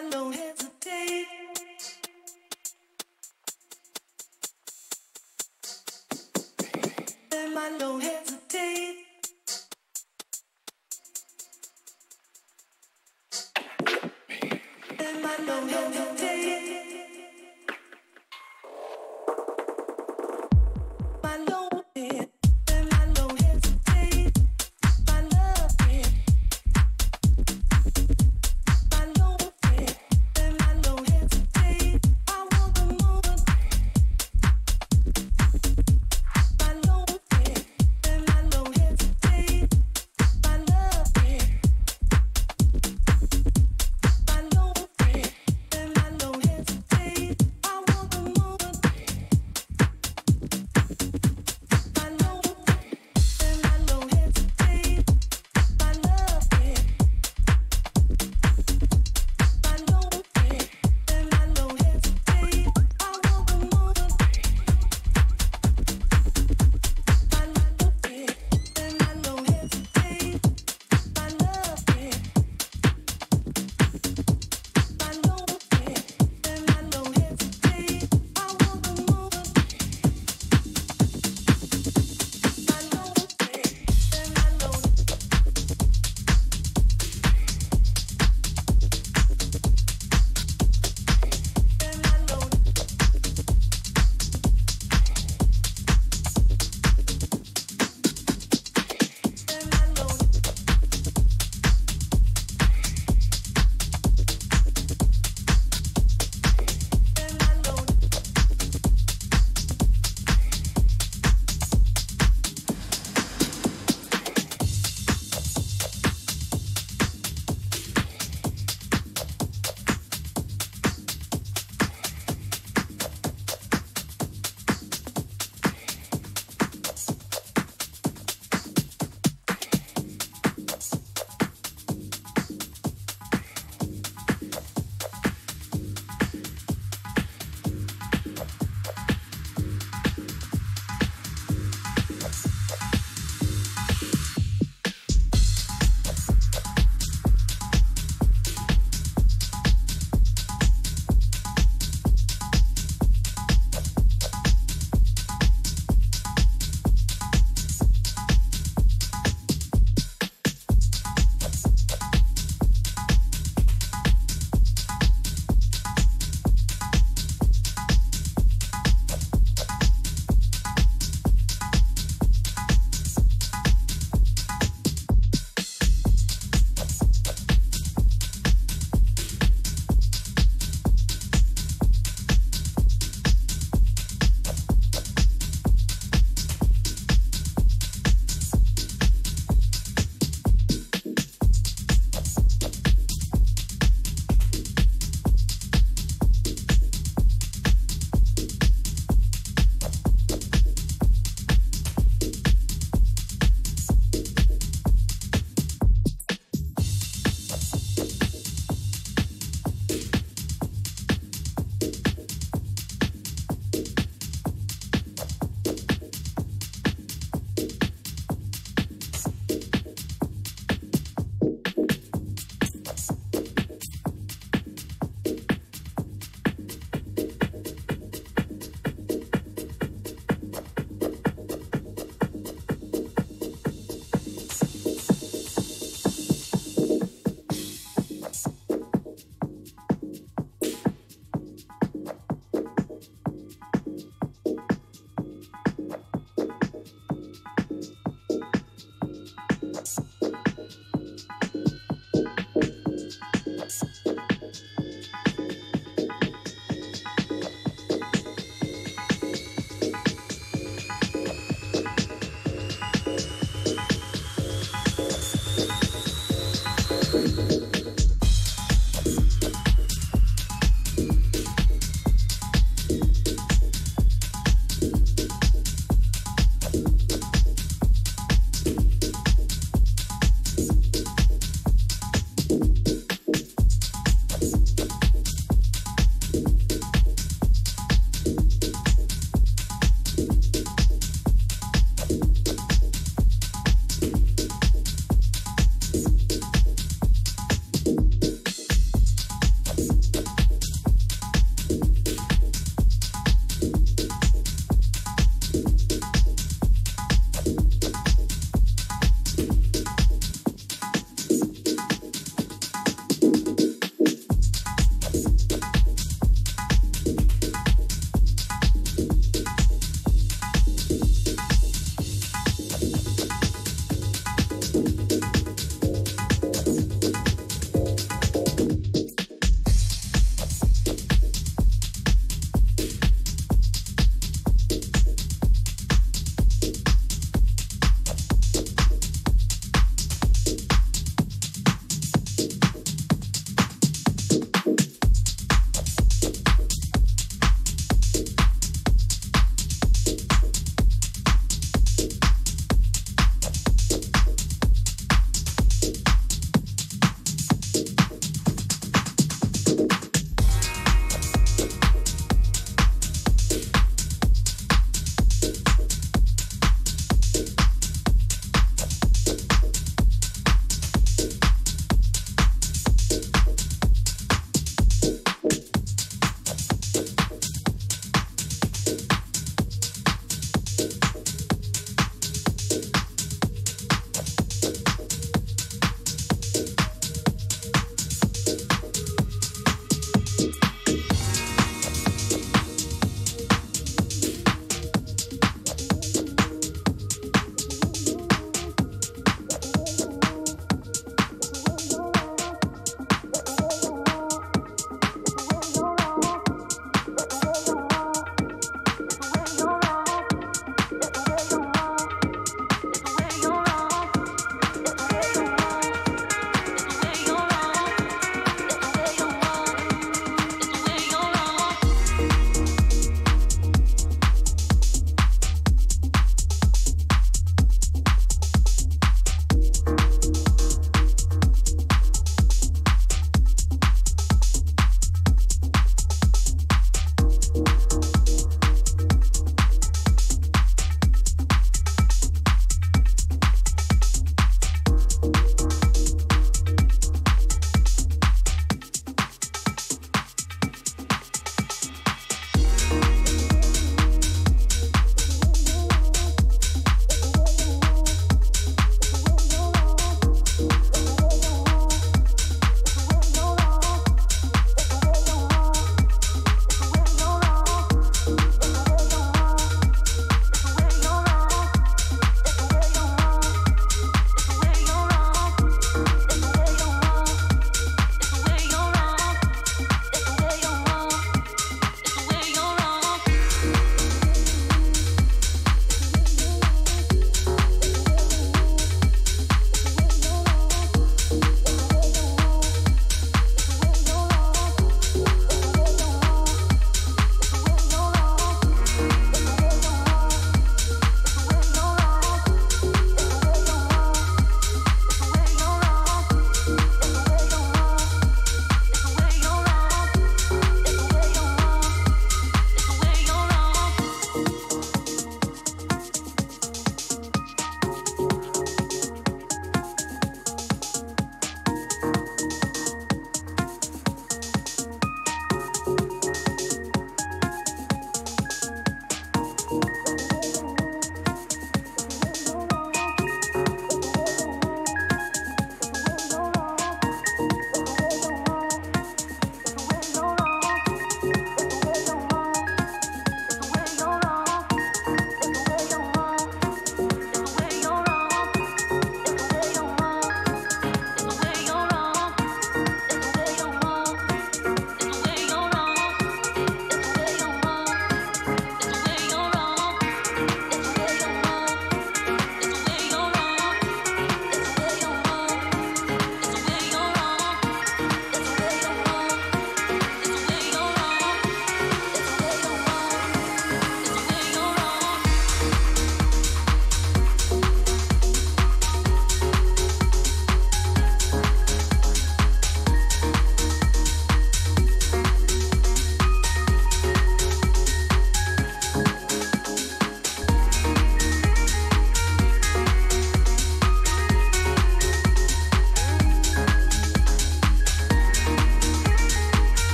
alone.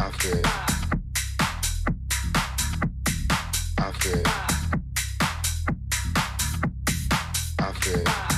I feel. I feel.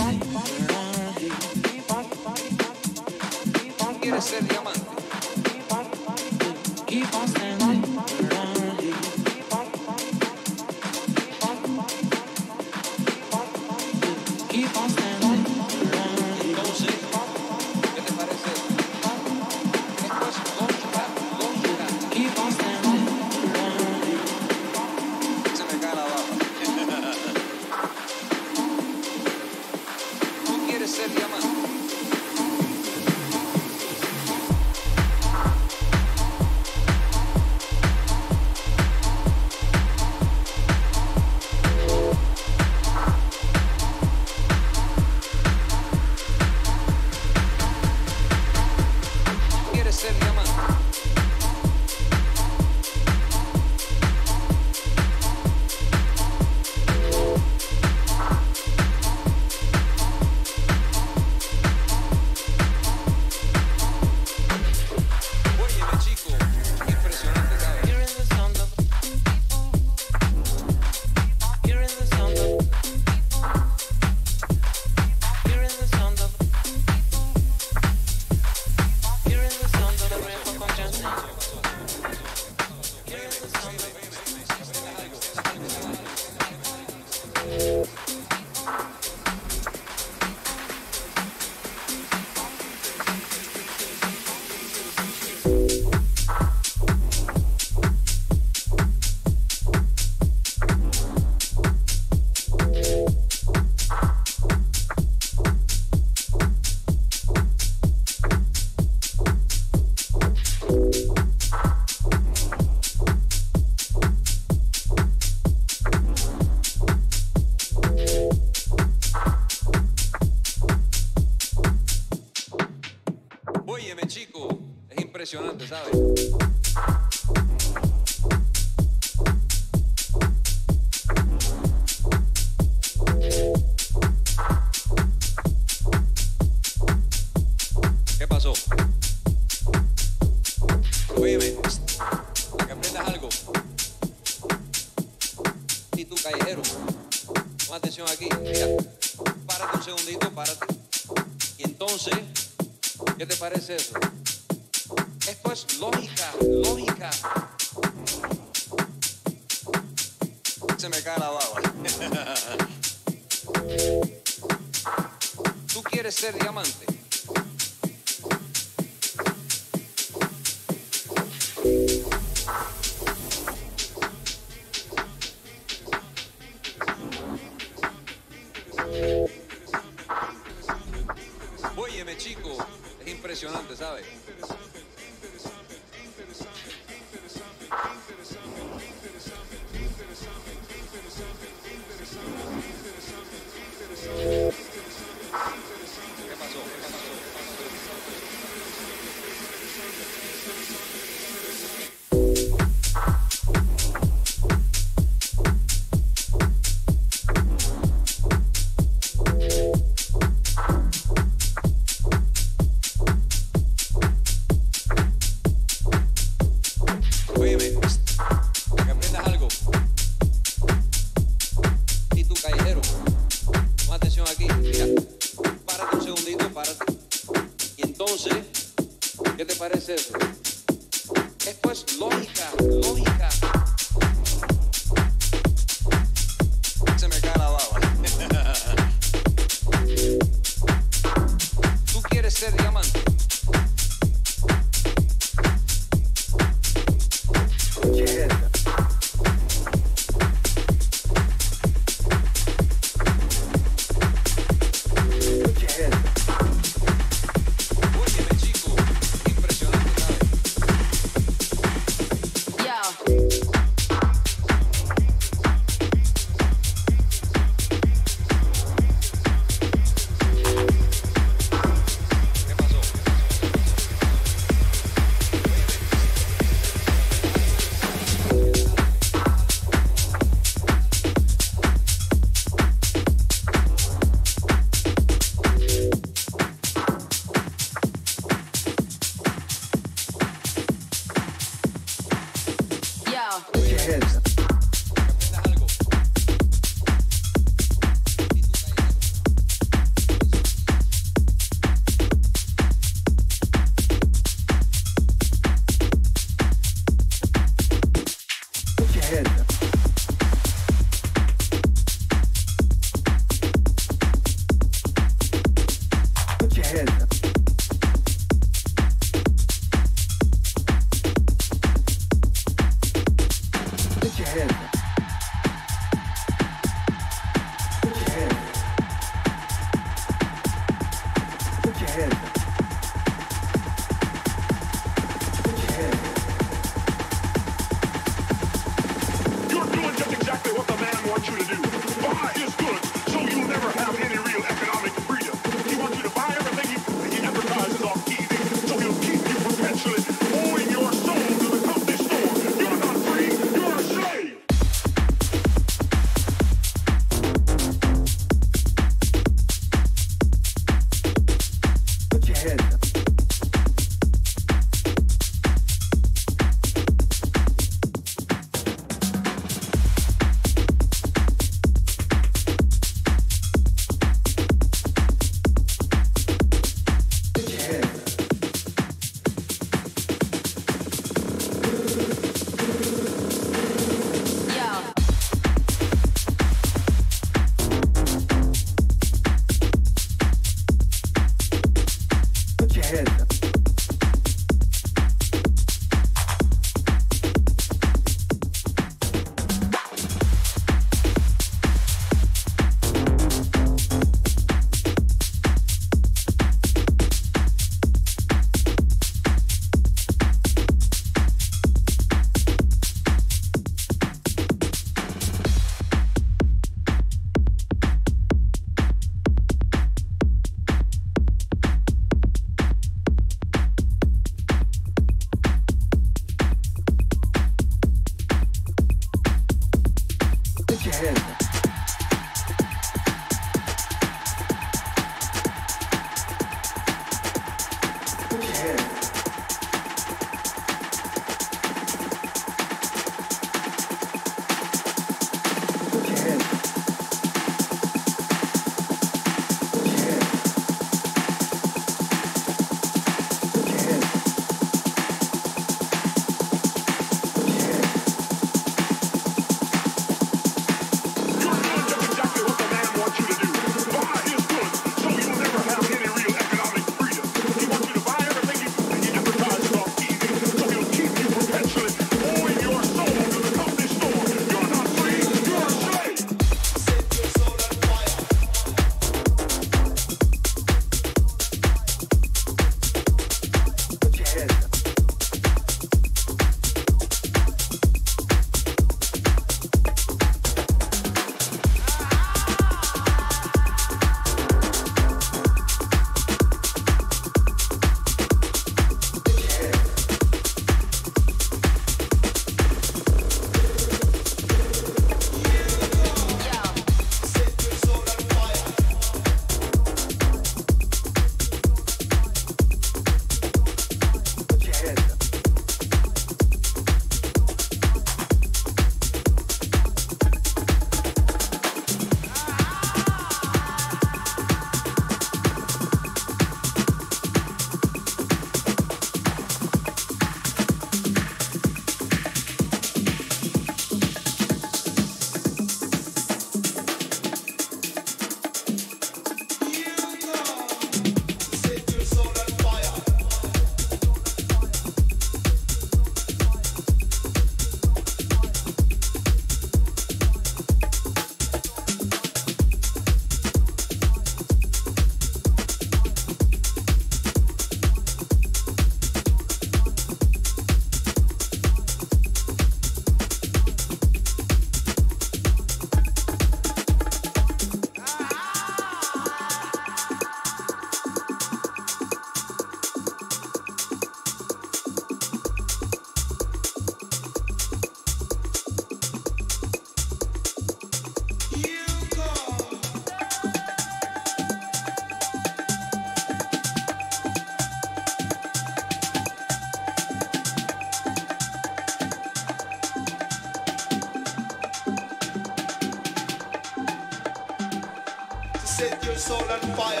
soul and fire.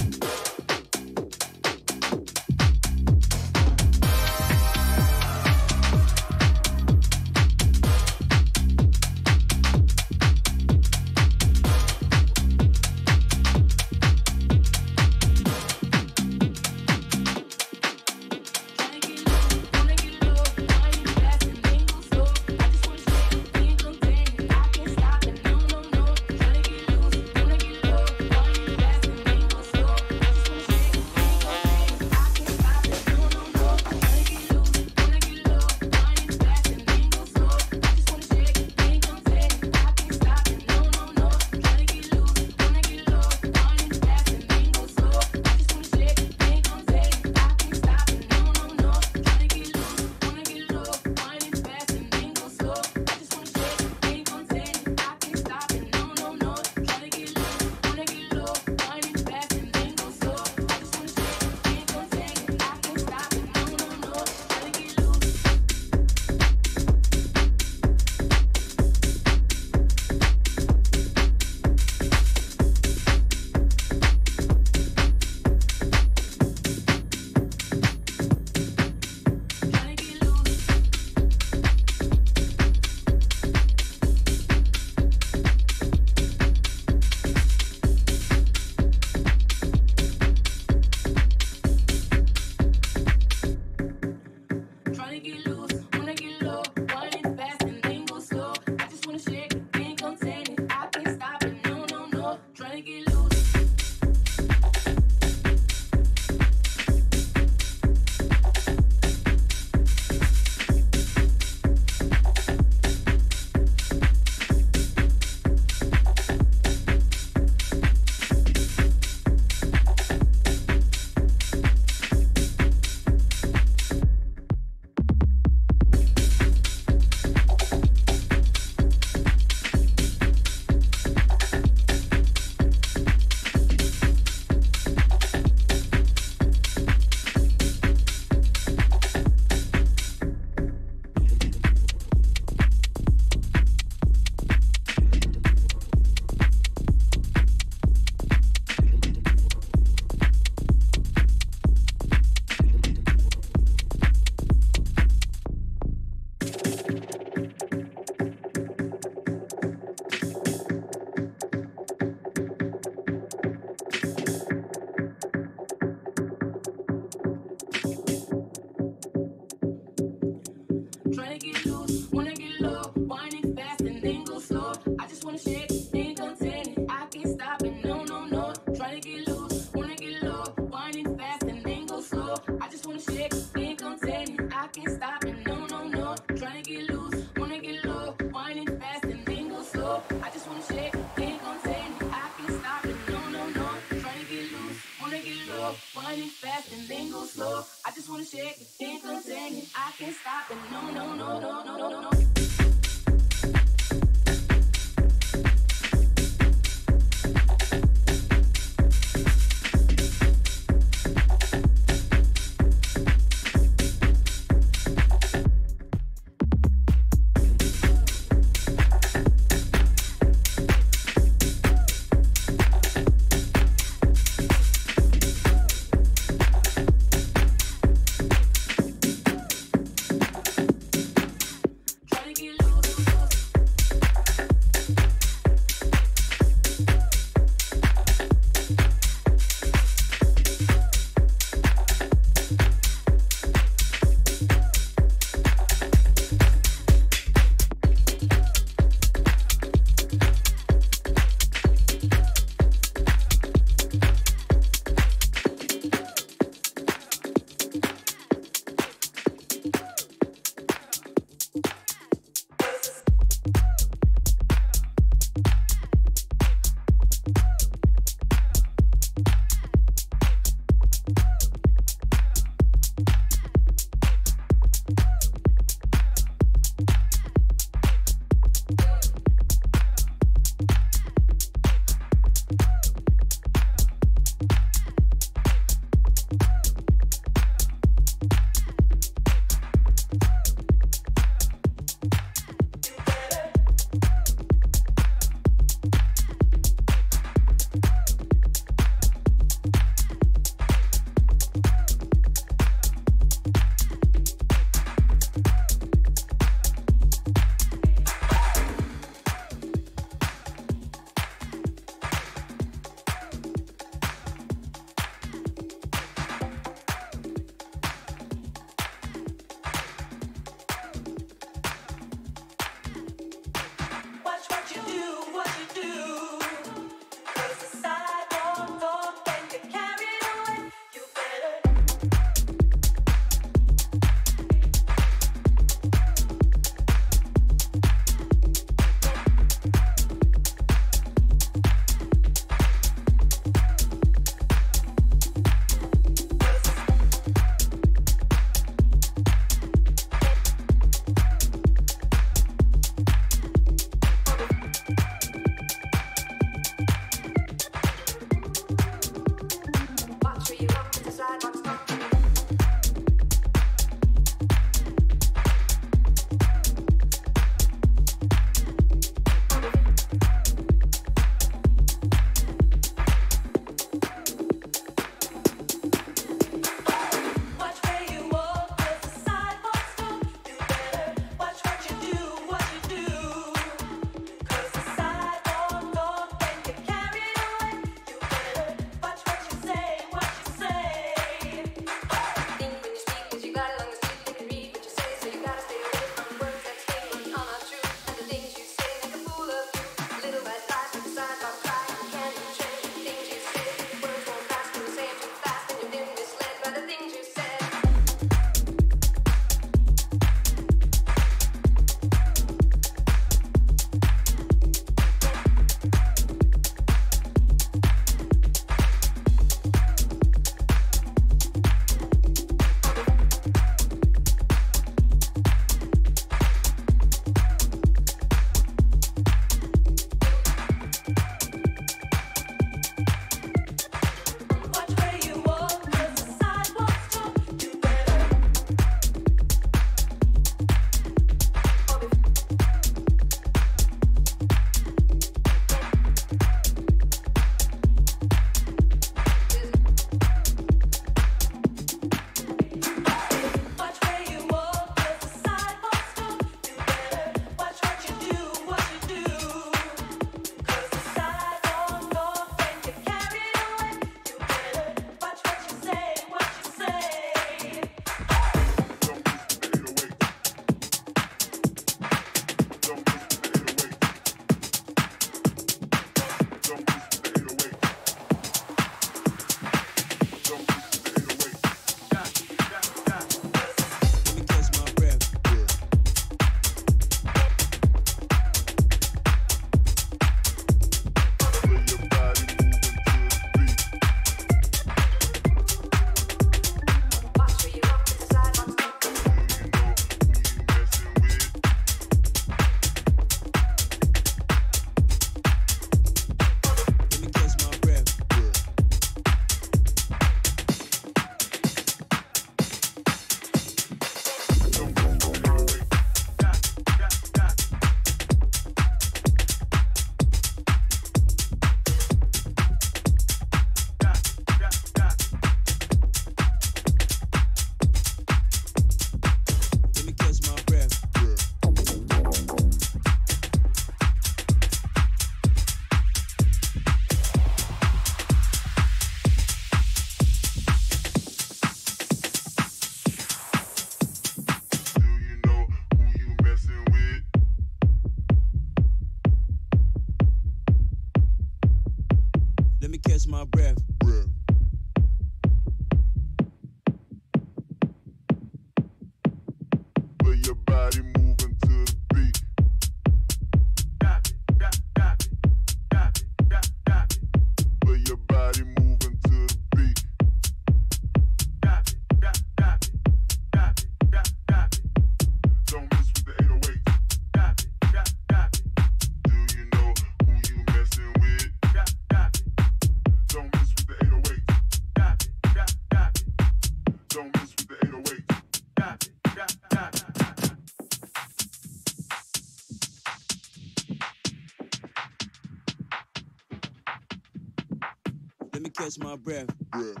Catch my breath. breath.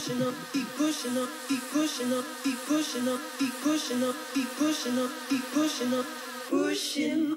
pushing up, be pushing up, be pushing up, be pushing up, be pushing up, be pushing up, be pushing up, pushing.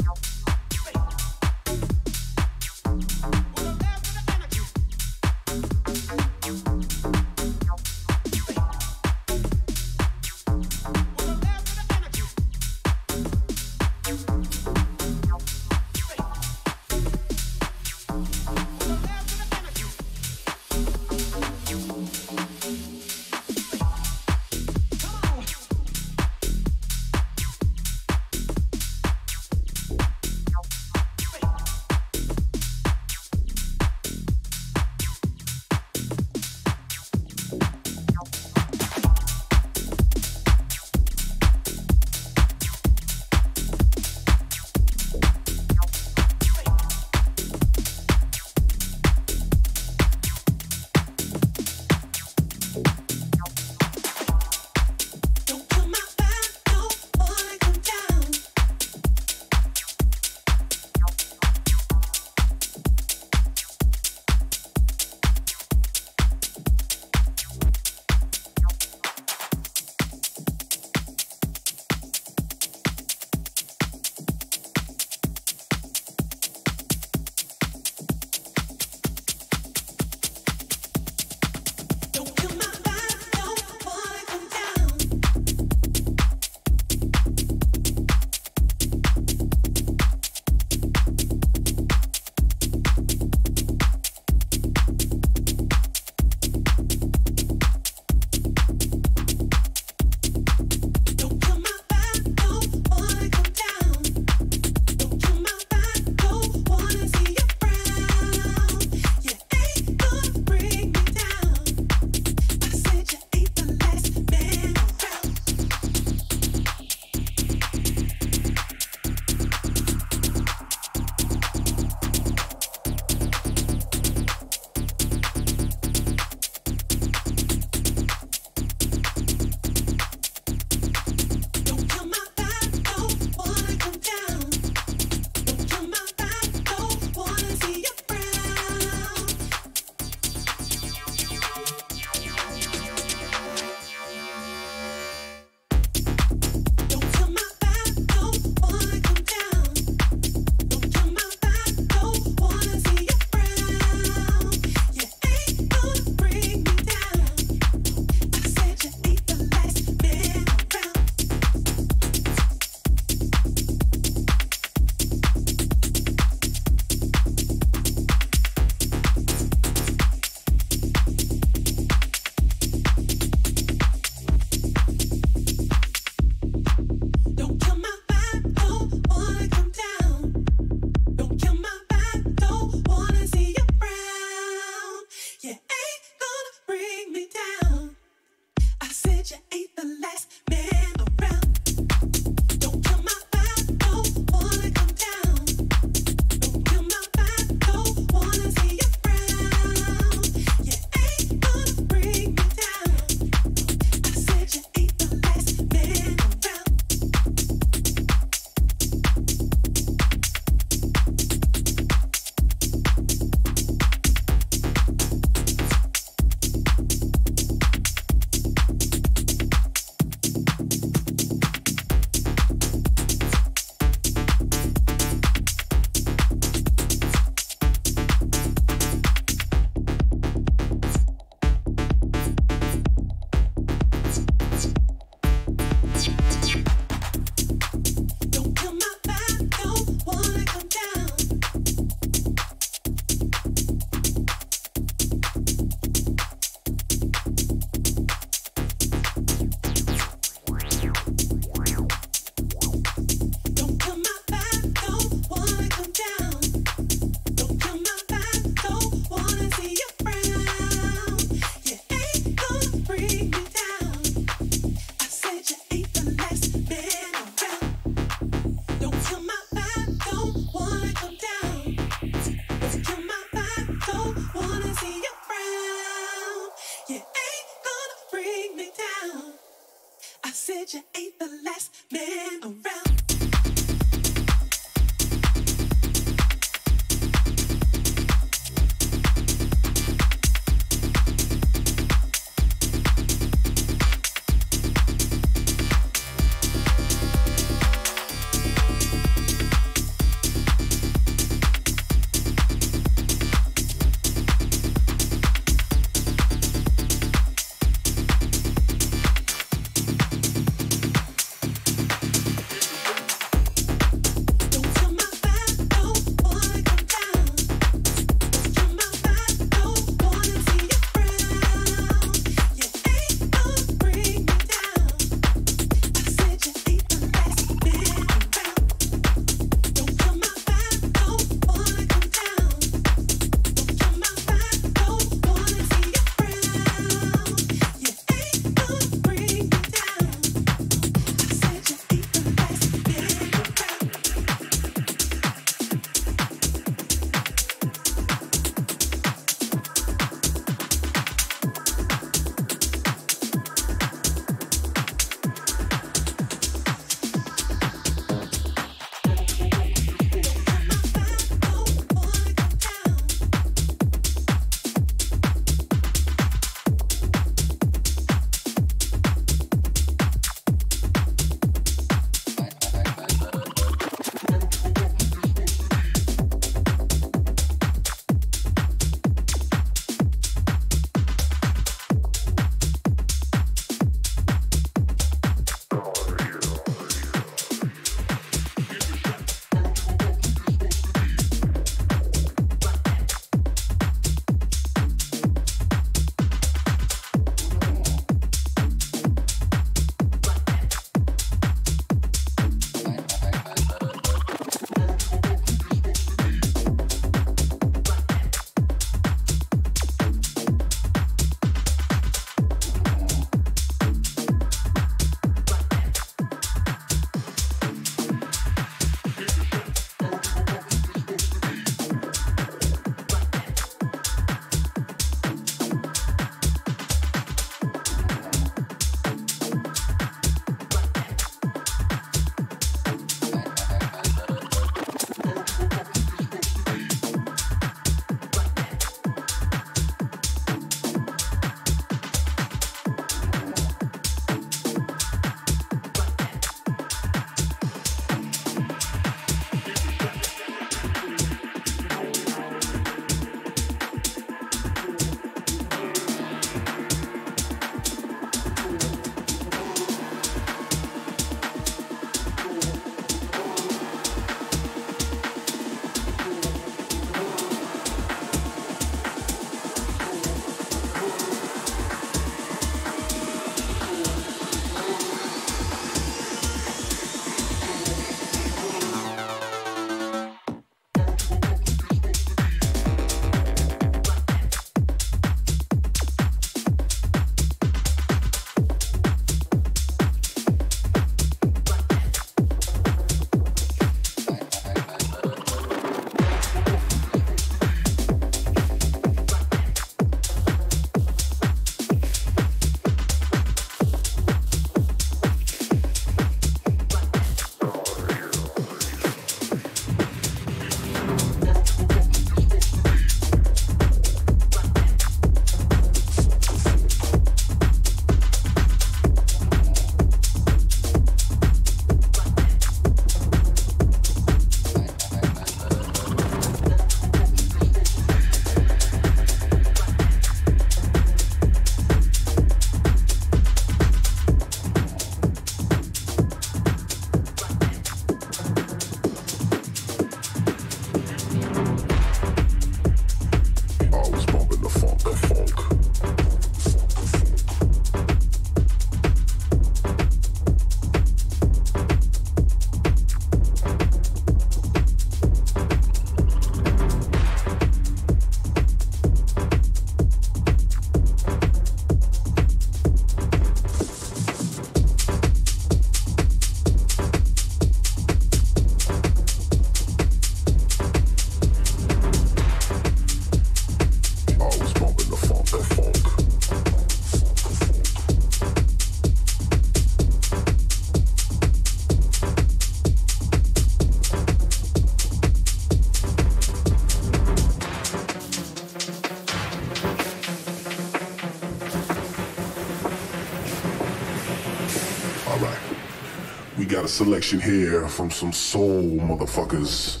selection here from some soul motherfuckers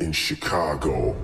in Chicago.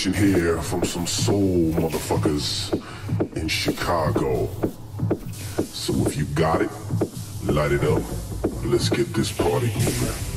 selection here from some soul motherfuckers in Chicago. So if you got it, light it up. Let's get this party moving.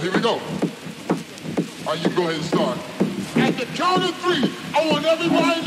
Here we go. All right, you can go ahead and start. At the count of three, I want everybody